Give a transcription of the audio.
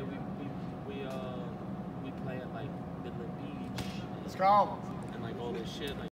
Yeah, we we we uh we play at like Midland Beach Strong. and like all this shit. Like